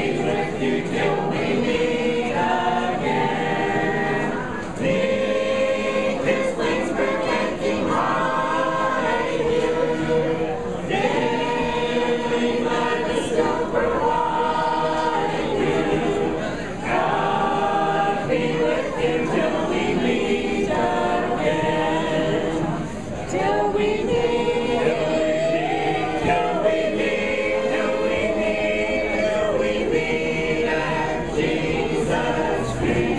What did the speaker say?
be with you till we me. Amen.